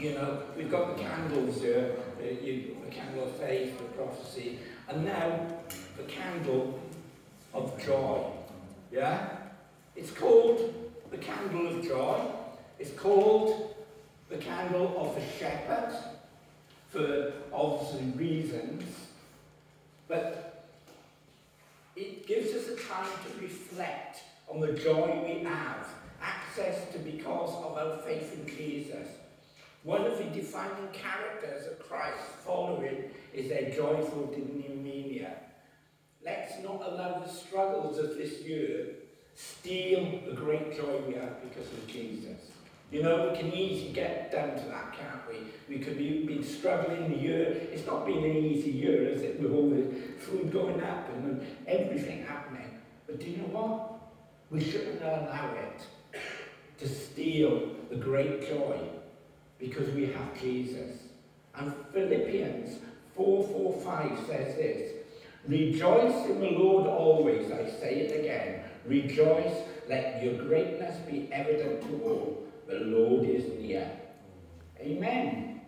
You know, we've got the candles here, uh, you, the candle of faith, the prophecy, and now the candle of joy. Yeah? It's called the candle of joy. It's called the candle of the shepherd for obvious reasons. But it gives us a time to reflect on the joy we have, access to because of our faith in Jesus. One of the defining characters of Christ's following is their joyful demeanour. Let's not allow the struggles of this year steal the great joy we have because of Jesus. You know, we can easily get down to that, can't we? We could be been struggling the year. It's not been an easy year, is it? With all the food going up and everything happening. But do you know what? We shouldn't allow it to steal the great joy because we have Jesus. And Philippians 4:45 says this, Rejoice in the Lord always, I say it again. Rejoice, let your greatness be evident to all. The Lord is near. Amen.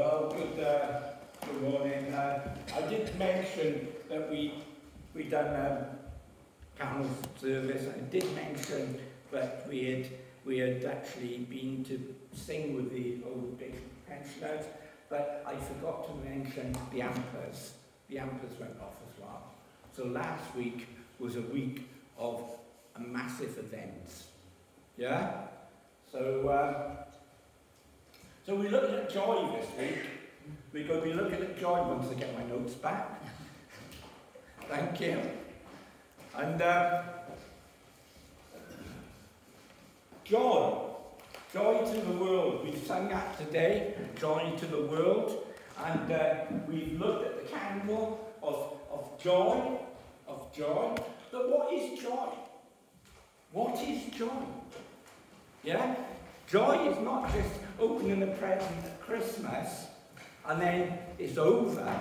Well, good, uh, good morning. Uh, I did mention that we we done um, panel service. I did mention that we had we had actually been to sing with the old big pensioners, but I forgot to mention the ampers. The ampers went off as well. So last week was a week of a massive events. Yeah? So, uh, so we're looking at joy this week. We're going to be looking at joy once I get my notes back. Thank you. And uh, joy. Joy to the world. We've sung that today, joy to the world. And uh, we've looked at the candle of, of joy, of joy. But what is joy? What is joy? Yeah? Joy is not just opening the present at Christmas and then it's over.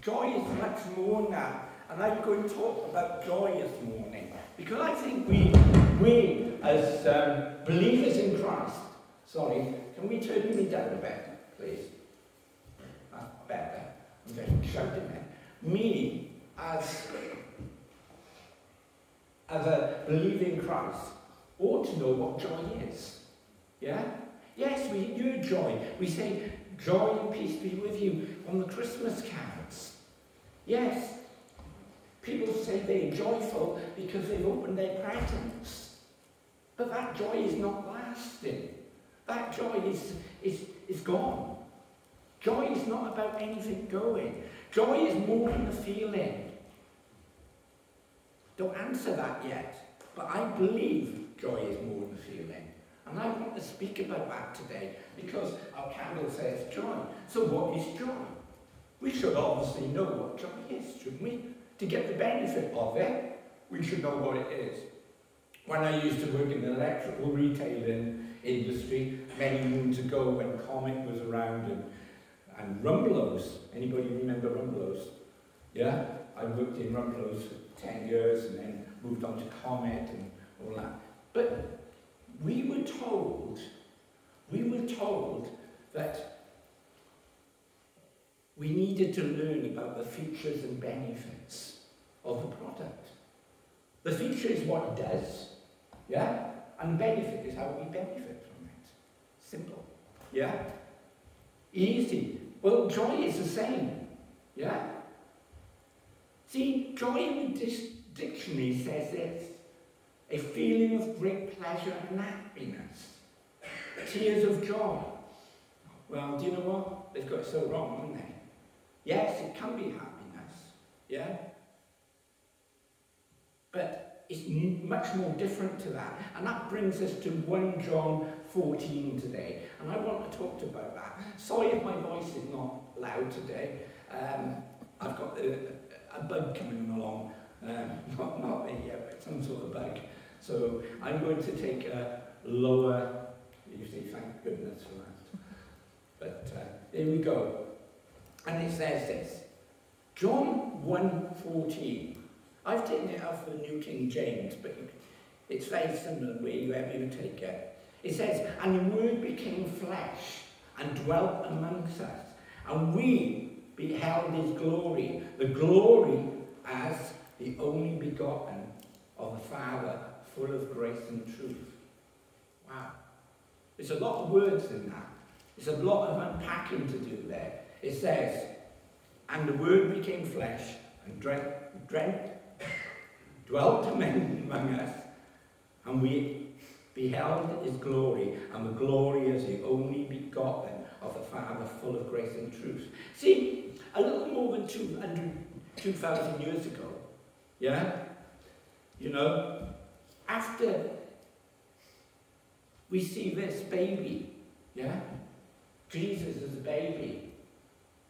Joy is much more that. And I'm going to talk about joy this morning. Because I think we, we as um, believers in Christ, sorry, can we turn me down a bit, please? Ah, better. I'm getting shouting there. Me, as, as a believer in Christ, ought to know what joy is. Yeah? Yes, we hear joy. We say, joy and peace be with you on the Christmas cards. Yes, people say they're joyful because they've opened their presents. But that joy is not lasting. That joy is, is, is gone. Joy is not about anything going. Joy is more than a feeling. Don't answer that yet. But I believe joy is more than a feeling. And I want to speak about that today because our candle says joy. So what is joy? We should obviously know what joy is, shouldn't we? To get the benefit of it, we should know what it is. When I used to work in the electrical retailing industry many moons ago when Comet was around and, and Rumbelows, anybody remember Rumbelows? Yeah? I worked in Rumbelows for 10 years and then moved on to Comet and all that. But we were told, we were told that we needed to learn about the features and benefits of the product. The feature is what does, yeah? And benefit is how we benefit from it. Simple, yeah? Easy. Well, joy is the same, yeah? See, joy in the dictionary says this, a feeling of great pleasure and happiness, tears of joy. Well, do you know what? They've got it so wrong, haven't they? Yes, it can be happiness, yeah? But it's much more different to that. And that brings us to 1 John 14 today. And I want to talk about that. Sorry if my voice is not loud today. Um, I've got a, a bug coming along. Um, not, not a, So I'm going to take a lower, you see, thank goodness for that. But uh, there we go. And it says this, John 1.14. I've taken it out the New King James, but it's very similar wherever you take it. It says, and the word became flesh and dwelt amongst us, and we beheld his glory, the glory as the only begotten of the Father, full of grace and truth. Wow. There's a lot of words in that. There's a lot of unpacking to do there. It says, And the Word became flesh and drank, drank, dwelt among us, and we beheld his glory, and the glory as the only begotten of the Father, full of grace and truth. See, a little more than 200, 2,000 years ago, yeah? You know, after we see this baby, yeah? Jesus as a baby,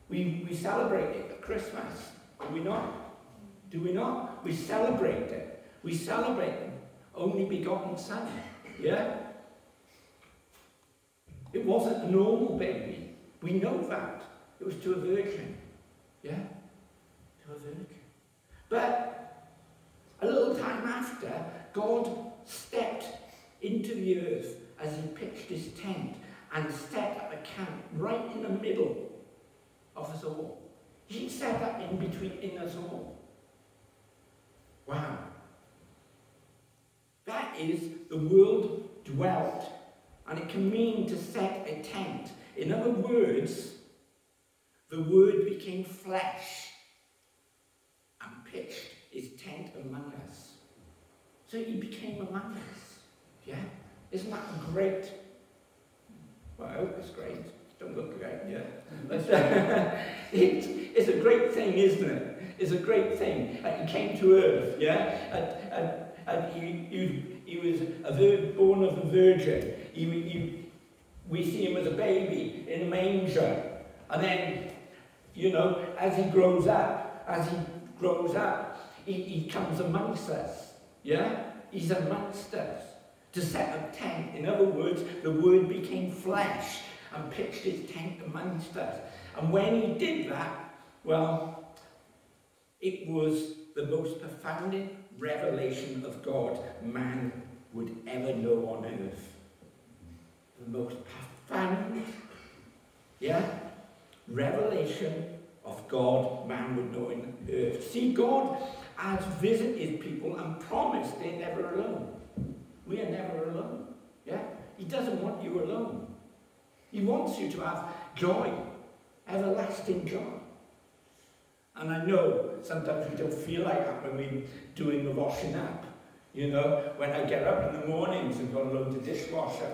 we, we celebrate it at Christmas, do we not? Do we not? We celebrate it. We celebrate the only begotten Son. Yeah? It wasn't a normal baby. We know that. It was to a virgin. Yeah? To a virgin. But a little time after, God stepped into the earth as he pitched his tent and set up a camp right in the middle of us all. He set up in between in us all. Wow. That is the world dwelt. And it can mean to set a tent. In other words, the word became flesh and pitched his tent among us. So he became among us. Yeah? Isn't that great? Well, I hope it's great. Don't look great, yeah. But uh, it, it's a great thing, isn't it? It's a great thing. Uh, he came to earth, yeah? And, and, and he, he, he was a born of a virgin. He, he, we see him as a baby in a manger. And then, you know, as he grows up, as he grows up, he, he comes amongst us. Yeah? He's amongst us to set up tent. In other words, the word became flesh and pitched his tent amongst us. And when he did that, well, it was the most profound revelation of God man would ever know on earth. The most profound, yeah, revelation of God man would know on earth. See, God has visited people and promised they're never alone. We are never alone. Yeah? He doesn't want you alone. He wants you to have joy, everlasting joy. And I know sometimes we don't feel like that when we're doing the washing up. You know, when I get up in the mornings and go to load the dishwasher,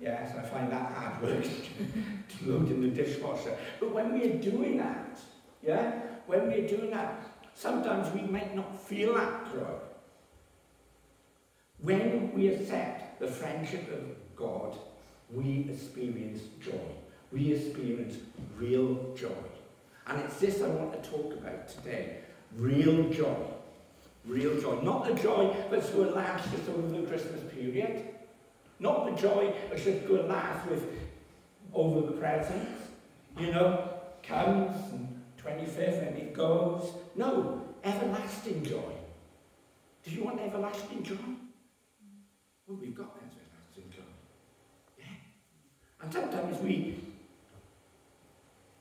yes, I find that hard work to load in the dishwasher. But when we're doing that, yeah, when we're doing that, sometimes we might not feel that joy. When we accept the friendship of God, we experience joy. We experience real joy. And it's this I want to talk about today. Real joy. Real joy. Not the joy that's going to last just over the Christmas period. Not the joy that's just going to last with over the presents. You know, comes and 25th and it goes. No, everlasting joy. Do you want everlasting joy? Well, we've got everlasting joy. Yeah. And sometimes we,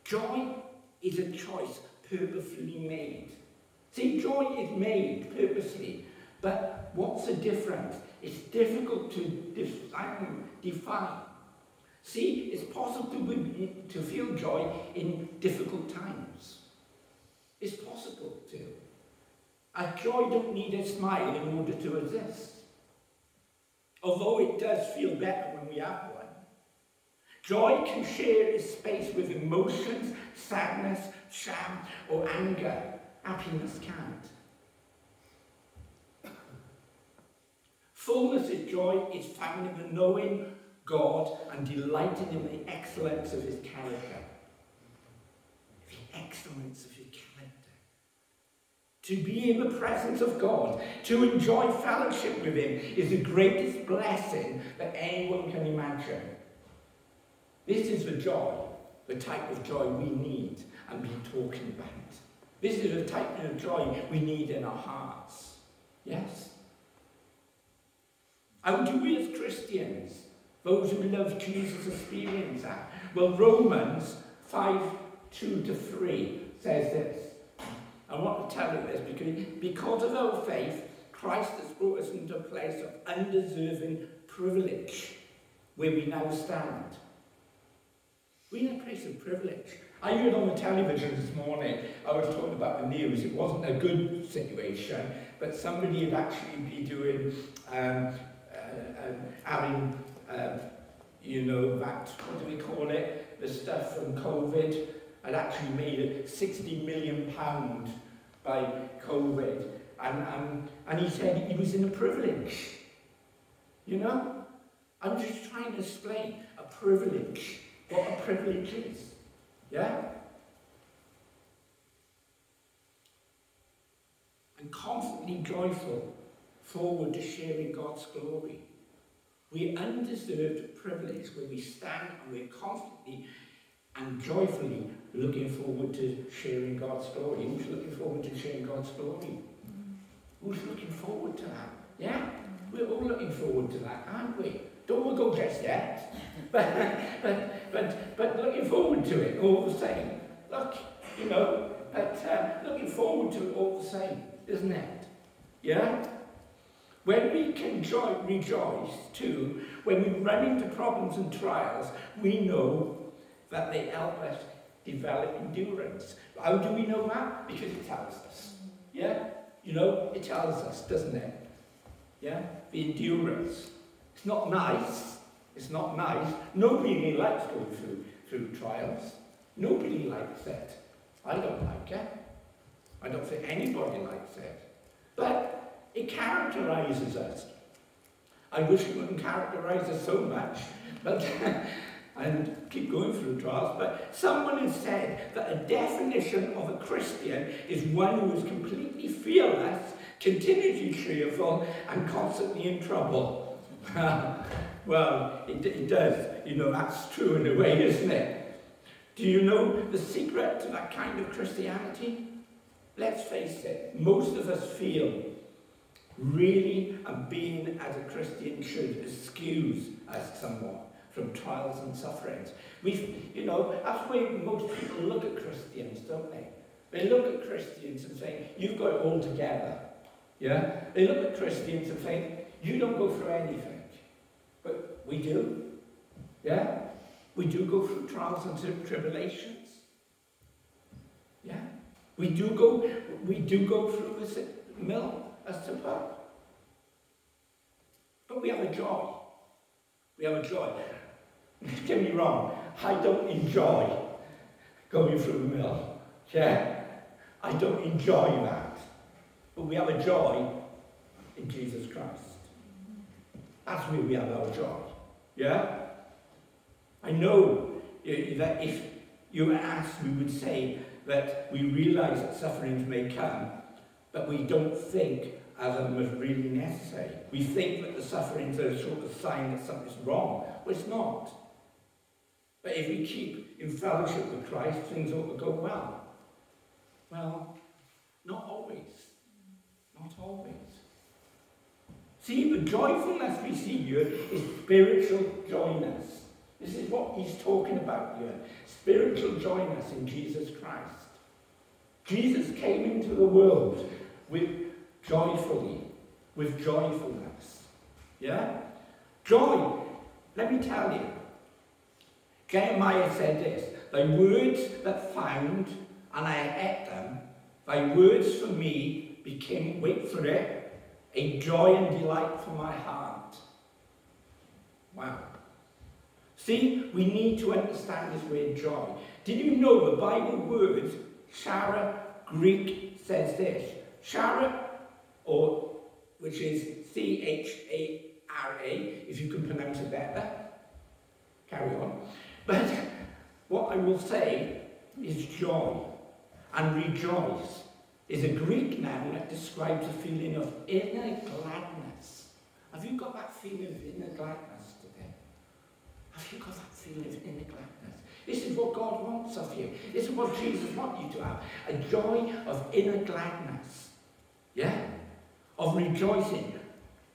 joy is a choice purposefully made. See, joy is made purposely, but what's the difference? It's difficult to define. See, it's possible to, to feel joy in difficult times. It's possible to. A joy don't need a smile in order to exist. Although it does feel better when we have one. Joy can share its space with emotions, sadness, shame, or anger. Happiness can't. Fullness of joy is found in the knowing God and delighting in the excellence of his character. The excellence of his. To be in the presence of God, to enjoy fellowship with him, is the greatest blessing that anyone can imagine. This is the joy, the type of joy we need and be talking about. This is the type of joy we need in our hearts. Yes? How do we as Christians, those who love Jesus, experience that? Well, Romans 5, 2 to 3 says this. I want to tell you this because, because of our faith, Christ has brought us into a place of undeserving privilege where we now stand. We're in a place of privilege. I heard on the television this morning, I was talking about the news. It wasn't a good situation, but somebody had actually been doing, um, uh, uh, having, uh, you know, that, what do we call it, the stuff from COVID, had actually made a 60 million pound by COVID. And, and, and he said he was in a privilege. You know? I'm just trying to explain a privilege what a privilege is. Yeah? And constantly joyful forward to sharing God's glory. We undeserved privilege where we stand and we're constantly and joyfully looking forward to sharing God's glory. Who's looking forward to sharing God's glory? Who's looking forward to that? Yeah? We're all looking forward to that, aren't we? Don't go just yet. but, but, but, but looking forward to it all the same. Look, you know, but uh, looking forward to it all the same, isn't it? Yeah? When we can joy, rejoice too, when we run into problems and trials, we know that they help us develop endurance. How do we know that? Because it tells us. Yeah? You know, it tells us, doesn't it? Yeah? The endurance. It's not nice. It's not nice. Nobody likes going through, through trials. Nobody likes it. I don't like it. I don't think anybody likes it. But it characterizes us. I wish it wouldn't characterize us so much, but and keep going through the trials, but someone has said that a definition of a Christian is one who is completely fearless, continually cheerful, and constantly in trouble. well, it, it does. You know, that's true in a way, isn't it? Do you know the secret to that kind of Christianity? Let's face it, most of us feel really and being as a Christian should excuse us somewhat from trials and sufferings. We, you know, that's why most people look at Christians, don't they? They look at Christians and think, you've got it all together. Yeah? They look at Christians and think, you don't go through anything. But we do. Yeah? We do go through trials and tribulations. Yeah? We do go, we do go through the mill as to. But we have a joy. We have a joy. Get me wrong, I don't enjoy going through the mill. Yeah? I don't enjoy that. But we have a joy in Jesus Christ. That's where we have our joy. Yeah? I know that if you were asked, we would say that we realise that sufferings may come, but we don't think of them as really necessary. We think that the sufferings are a sort of sign that something's wrong. Well, it's not. But if we keep in fellowship with Christ, things ought to go well. Well, not always. Not always. See, the joyfulness we see here is spiritual joyness. This is what he's talking about here. Spiritual joyness in Jesus Christ. Jesus came into the world with joyfully, with joyfulness. Yeah? Joy, let me tell you, Jeremiah said this, Thy words that found, and I ate them, thy words for me became, wait for it, a joy and delight for my heart. Wow. See, we need to understand this word joy. Did you know the Bible word, chara, Greek, says this? Chara, or which is C-H-A-R-A, if you can pronounce it better. Carry on. But what I will say is joy and rejoice is a Greek noun that describes a feeling of inner gladness. Have you got that feeling of inner gladness today? Have you got that feeling of inner gladness? This is what God wants of you. This is what Jesus wants you to have. A joy of inner gladness. Yeah? Of rejoicing.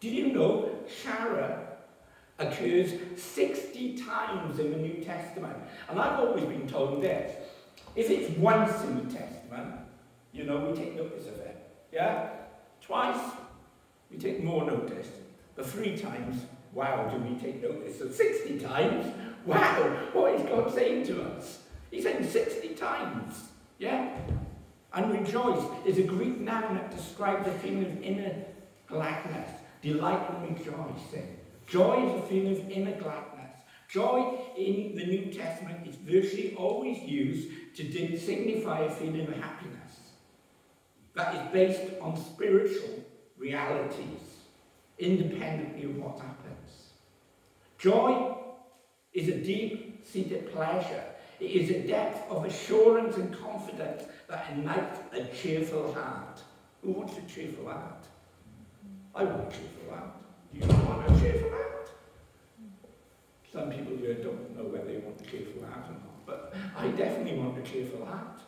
Did you know Chara occurs 60 times in the New Testament. And I've always been told this. If it's once in the Testament, you know, we take notice of it. Yeah? Twice, we take more notice. But three times, wow, do we take notice. So 60 times, wow, what is God saying to us? He's saying 60 times. Yeah? And rejoice is a Greek noun that describes a feeling of inner gladness, delight and rejoicing. Joy is a feeling of inner gladness. Joy in the New Testament is virtually always used to signify a feeling of happiness that is based on spiritual realities, independently of what happens. Joy is a deep-seated pleasure. It is a depth of assurance and confidence that ignites a cheerful heart. Who wants a cheerful heart? I want a cheerful heart. You want a cheerful heart? Some people here don't know whether they want a cheerful heart or not, but I definitely want a cheerful heart.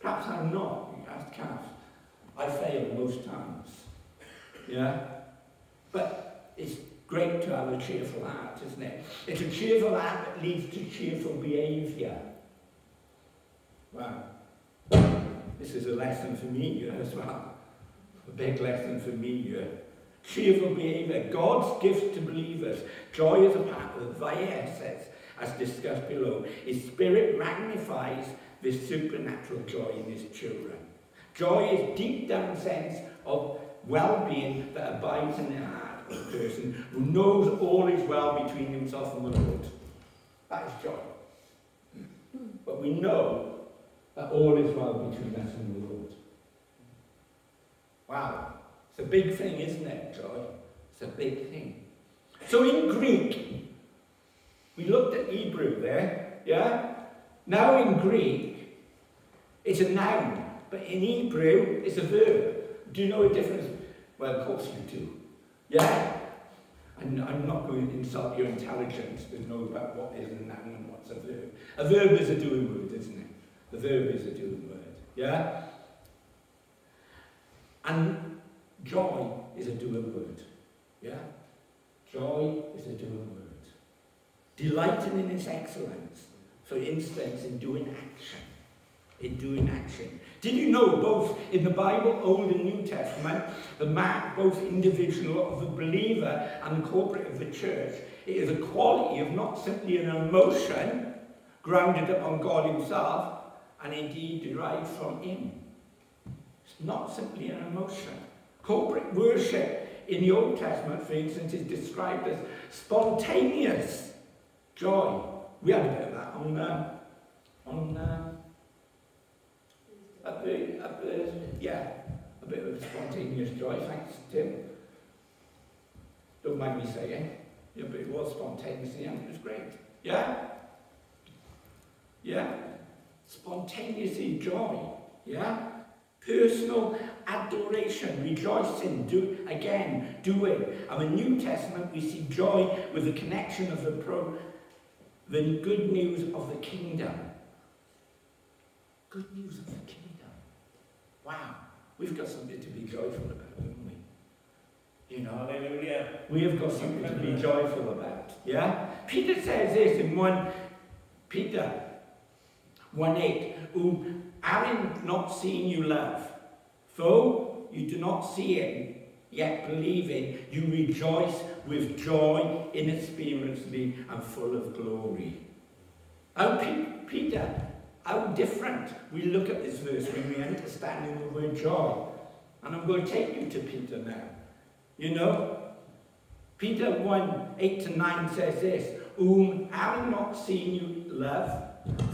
Perhaps I'm not, you ask. I fail most times. Yeah? But it's great to have a cheerful heart, isn't it? It's a cheerful heart that leads to cheerful behaviour. Wow. This is a lesson for me as well. A big lesson for me cheerful behaviour, God's gift to believers, joy is a part of the essence, as discussed below. His spirit magnifies this supernatural joy in his children. Joy is deep down sense of well-being that abides in the heart of a person who knows all is well between himself and the Lord. That is joy. But we know that all is well between us and the Lord. Wow. It's a big thing, isn't it, joy? It's a big thing. So in Greek, we looked at Hebrew there, yeah? Now in Greek, it's a noun, but in Hebrew, it's a verb. Do you know a difference? Well, of course you do. Yeah? And I'm not going to insult your intelligence to know about what is a noun and what's a verb. A verb is a doing word, isn't it? The verb is a doing word. Yeah? And joy is a doing word. Yeah? Joy is a doing word. Delighting in its excellence. For instance, in doing action. In doing action. Did you know both in the Bible, Old and New Testament, the mark both individual of the believer and corporate of the church, it is a quality of not simply an emotion grounded upon God himself and indeed derived from him. It's not simply an emotion. Corporate worship in the Old Testament, for instance, is described as spontaneous joy. We had a bit of that on, uh, on uh, a bit, a bit, yeah, a bit of spontaneous joy, thanks Tim. Don't mind me saying, yeah, but it was spontaneous and it was great. Yeah? Yeah? Spontaneously joy. Yeah? Personal adoration, rejoicing, do again, doing. And in the New Testament we see joy with the connection of the pro the good news of the kingdom. Good news of the kingdom. Wow, we've got something to be joyful about, haven't we? You know, hallelujah. We have got something to be joyful about. Yeah? Peter says this in 1 Peter 1 8, who having not seen you love, though you do not see him, yet believing, you rejoice with joy inexperiencedly and full of glory. Oh, Peter, how different we look at this verse when we understand the word joy. And I'm going to take you to Peter now. You know, Peter 1, 8 to 9 says this, Whom having not seen you love,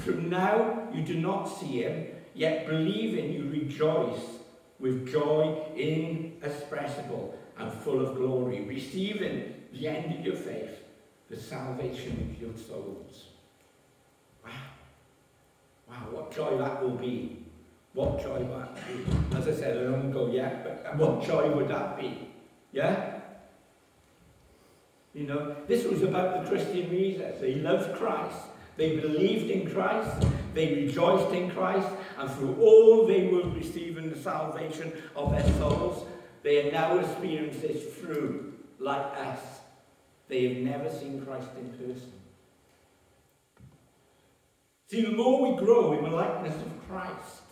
through now you do not see him, yet believing you rejoice with joy inexpressible and full of glory, receiving the end of your faith, the salvation of your souls. Wow. Wow, what joy that will be. What joy that be. As I said, I don't go yet, but what joy would that be? Yeah? You know, this was about the Christian readers. They loved Christ. They believed in Christ. They rejoiced in Christ. And through all they were receiving the salvation of their souls, they have now experienced this through, like us. They have never seen Christ in person. See, the more we grow in the likeness of Christ,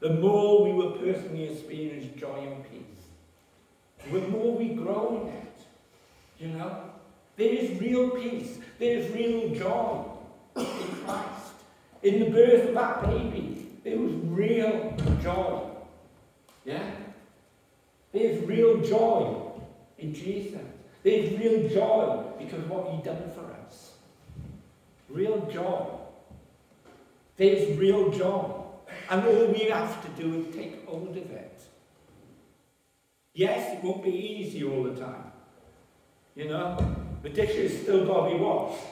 the more we will personally experience joy and peace. The more we grow in it, you know, there is real peace, there is real joy in Christ. In the birth of that baby, there was real joy. Yeah? There's real joy in Jesus. There's real joy because of what He done for us. Real joy. There's real joy. And all we have to do is take hold of it. Yes, it won't be easy all the time. You know, the dishes still got to be washed.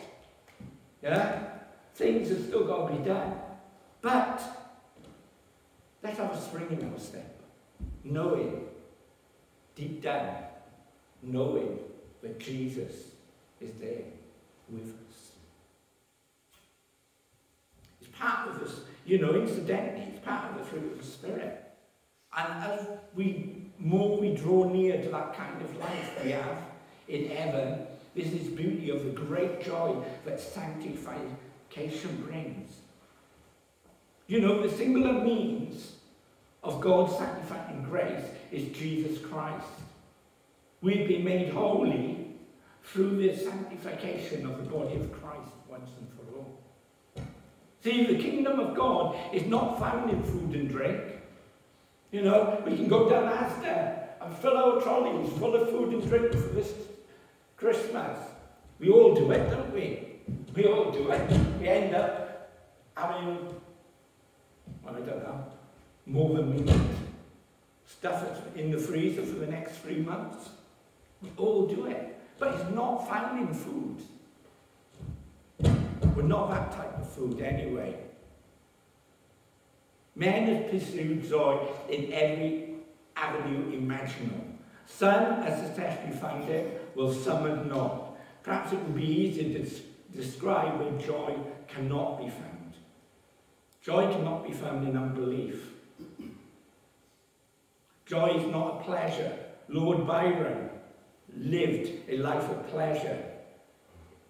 Yeah? Things have still got to be done. But let's have a spring in our step. Knowing, deep down, knowing that Jesus is there with us. It's part of us, you know, incidentally, it's part of the fruit of the Spirit. And as we, more we draw near to that kind of life we have in heaven, This is beauty of the great joy that sanctification brings. You know, the singular means of God's sanctifying grace is Jesus Christ. We've been made holy through the sanctification of the body of Christ once and for all. See, the kingdom of God is not found in food and drink. You know, we can go down Asda and fill our trolleys full of food and drink for this Christmas. We all do it, don't we? We all do it. We end up having, well, I don't know, more than we need. Stuff it in the freezer for the next three months. We all do it. But it's not found in food. We're not that type of food anyway. Men have pursued joy in every avenue imaginable. Some as the successfully found it, while some have not. Perhaps it would be easier to describe where joy cannot be found. Joy cannot be found in unbelief. Joy is not a pleasure. Lord Byron lived a life of pleasure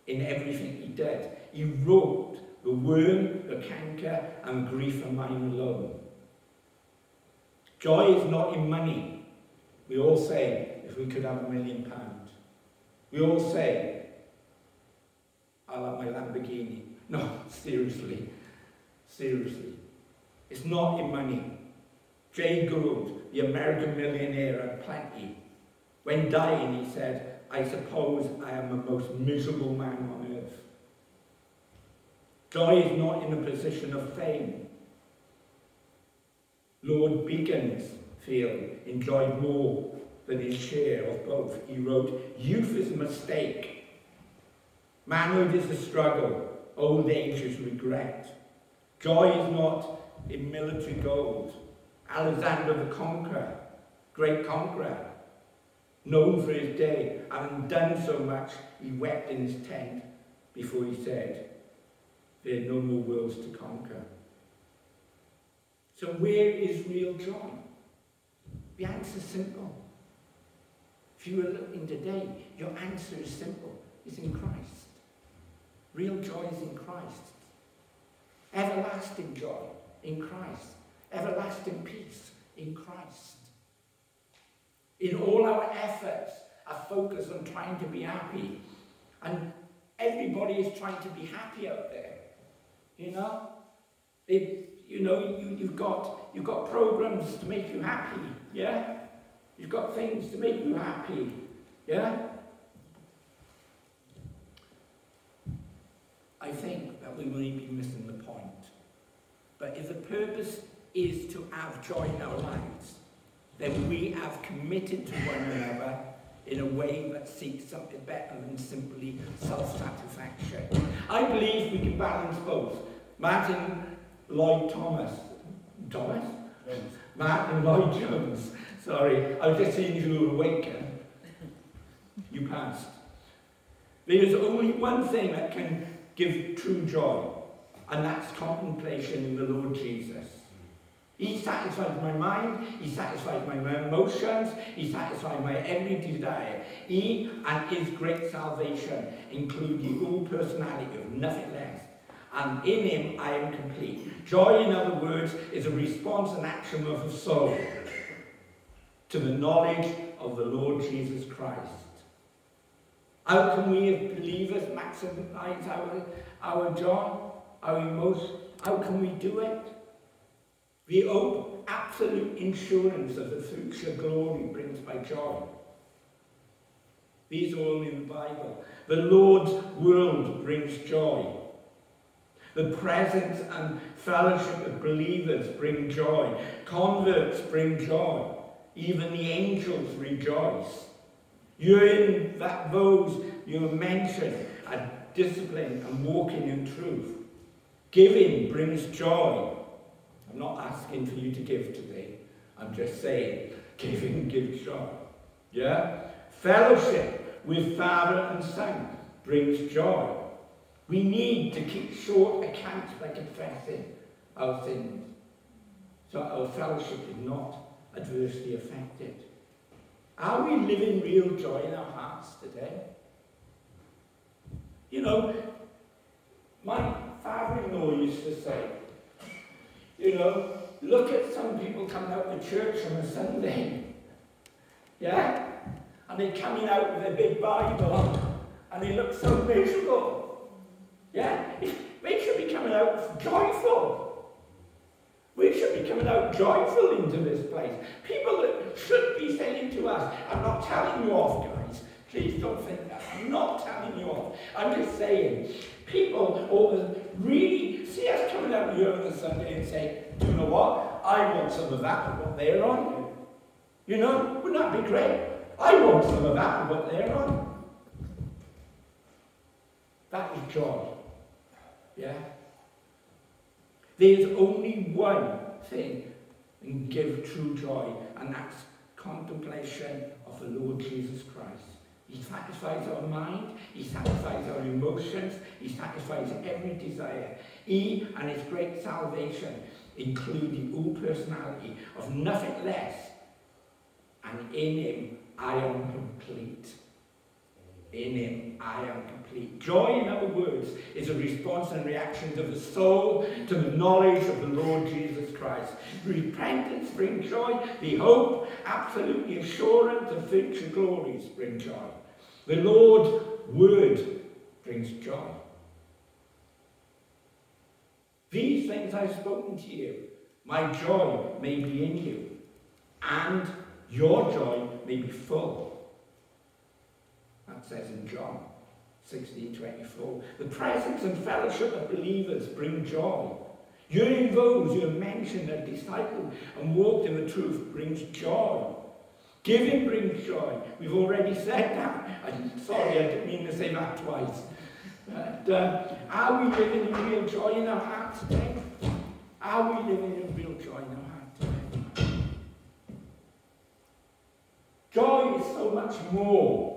in everything he did. He wrote the worm, the canker, and grief are mine alone. Joy is not in money. We all say, if we could have a million pounds. We all say, I like my Lamborghini. No, seriously. Seriously. It's not in money. Jay Gould, the American millionaire, had plenty. When dying, he said, I suppose I am the most miserable man on earth. Joy is not in a position of fame. Lord Beaconsfield enjoyed more than his share of both. He wrote, Youth is a mistake. Manhood is a struggle. Old age is regret. Joy is not in military gold. Alexander the Conqueror, great conqueror, known for his day, having done so much, he wept in his tent before he said, there are no more worlds to conquer. So where is real joy? The answer is simple. If you are looking today, your answer is simple. It's in Christ. Real joy is in Christ. Everlasting joy in Christ. Everlasting peace in Christ. In all our efforts are focused on trying to be happy. And everybody is trying to be happy out there. You know? They, you know, you, you've, got, you've got programs to make you happy. Yeah? You've got things to make you happy. Yeah? I think that we may be missing the point. But if the purpose is to have joy in our lives, then we have committed to one another in a way that seeks something better than simply self-satisfaction. I believe we can balance both. Martyn Lloyd Thomas, Thomas? Martyn Lloyd Jones, sorry, I was just seeing you awaken. Eh? You passed. There is only one thing that can give true joy, and that's contemplation in the Lord Jesus. He satisfies my mind, he satisfies my emotions, he satisfies my every desire. He and his great salvation include the whole personality of nothing less. And in him I am complete. Joy, in other words, is a response and action of the soul to the knowledge of the Lord Jesus Christ. How can we as believers maximize our, our joy, our emotions? How can we do it? We hope absolute insurance of the future glory brings by joy. These are all in the Bible. The Lord's world brings joy. The presence and fellowship of believers bring joy. Converts bring joy. Even the angels rejoice. You're in that those you mentioned are disciplined and walking in truth. Giving brings joy. I'm not asking for you to give today. I'm just saying, giving gives joy. Yeah? Fellowship with Father and Son brings joy. We need to keep short accounts by confessing our sins. So our fellowship is not adversely affected. Are we living real joy in our hearts today? You know, my father-in-law used to say, you know, look at some people coming out of church on a Sunday. Yeah? And they're coming out with a big Bible and they look so miserable. Yeah? They should be coming out joyful. We should be coming out joyful into this place. People that should be saying to us, I'm not telling you off, guys. Please don't think that. I'm not telling you off. I'm just saying, people ought really see us coming out here on a Sunday and say, do you know what? I want some of that what they're on. You know, wouldn't that be great? I want some of that what they're on. That is joy. Yeah? There's only one thing and give true joy, and that's contemplation of the Lord Jesus Christ. He satisfies our mind, He satisfies our emotions, He satisfies every desire. He and His great salvation include the all personality of nothing less, and in Him I am complete. In Him I am complete. Joy, in other words, is a response and reaction of the soul to the knowledge of the Lord Jesus Christ. Repentance brings joy. The hope, absolutely assurance of future glories bring joy. The Lord's word brings joy. These things I've spoken to you, my joy may be in you, and your joy may be full. Says in John 16:24. The presence and fellowship of believers bring joy. Hearing those who have mentioned and discipled and walked in the truth brings joy. Giving brings joy. We've already said that. I'm sorry, I didn't mean to say that twice. But, uh, are we living in real joy in our hearts today? Are we living in real joy in our hearts today? Joy is so much more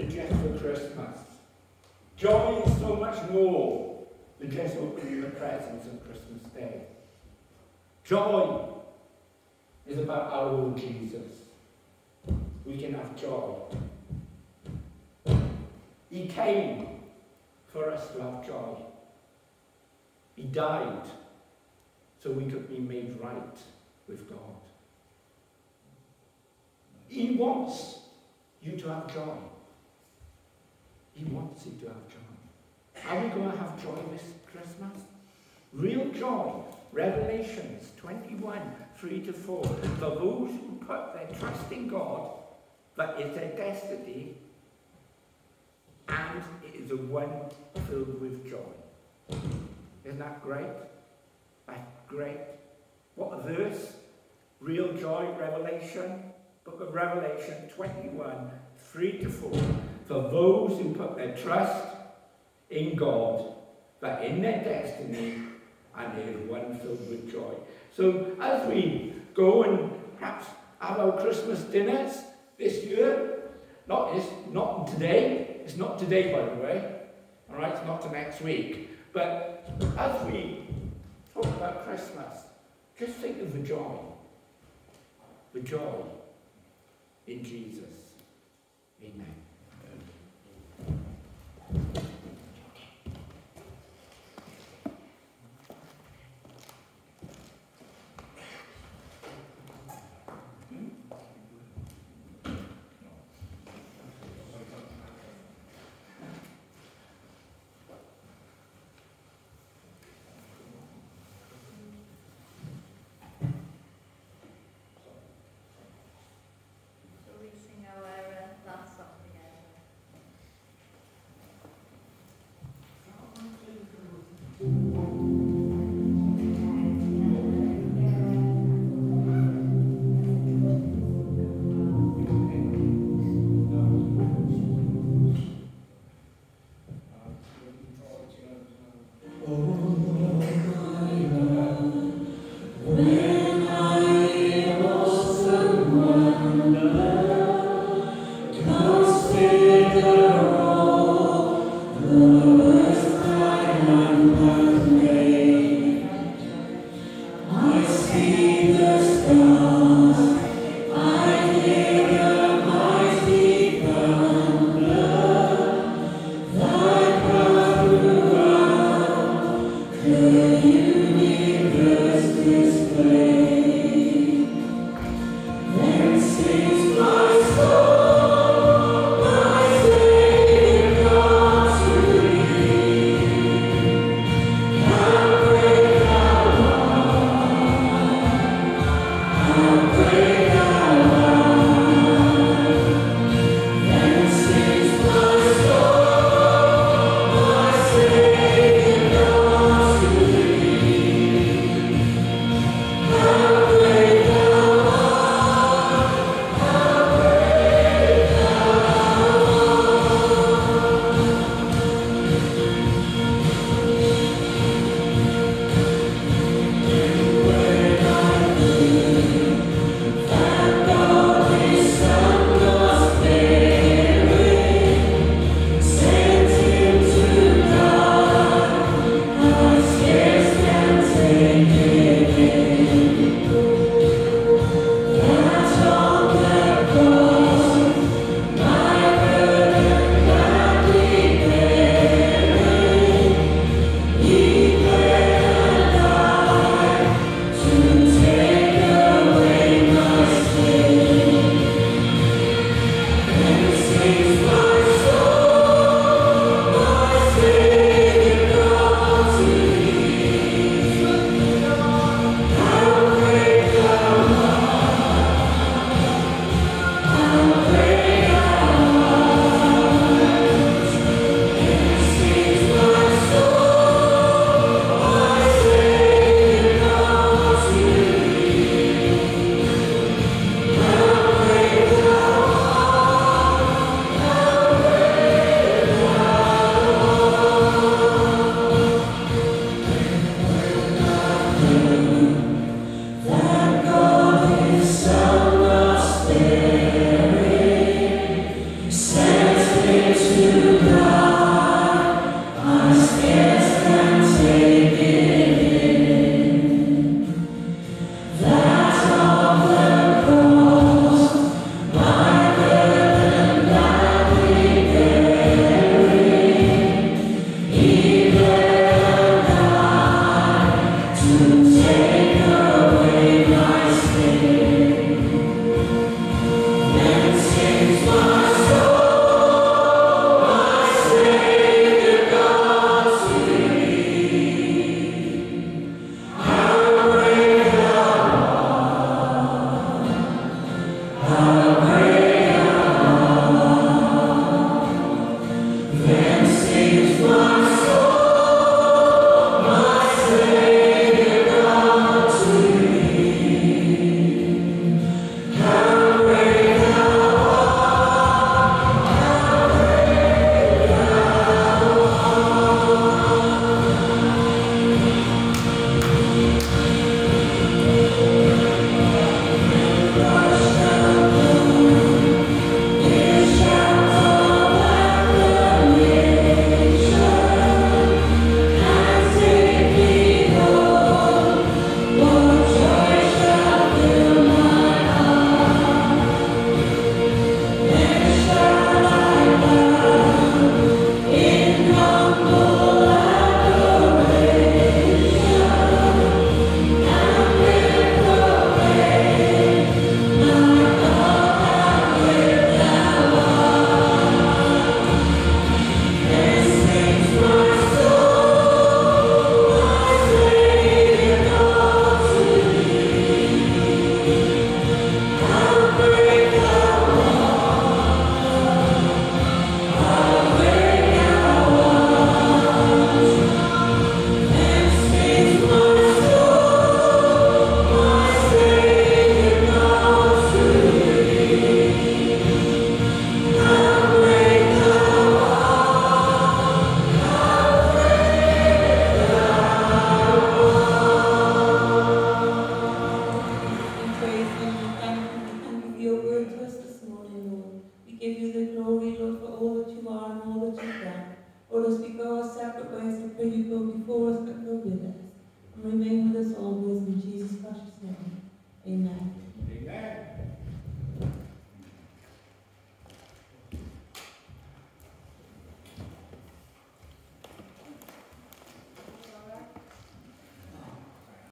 than just for Christmas. Joy is so much more than just opening the presents on Christmas Day. Joy is about our Lord Jesus. We can have joy. He came for us to have joy. He died so we could be made right with God. He wants you to have joy. He wants you to have joy. Are we going to have joy this Christmas? Real joy. Revelations 21, 3 to 4. For those who put their trust in God, that is their destiny, and it is a one filled with joy. Isn't that great? That's great. What a verse. Real joy, Revelation, book of Revelation 21, 3 to 4. For those who put their trust in God, that in their destiny, and are one filled with joy. So as we go and perhaps have our Christmas dinners this year, not, this, not today, it's not today by the way, all right, it's not to next week, but as we talk about Christmas, just think of the joy, the joy in Jesus. Amen.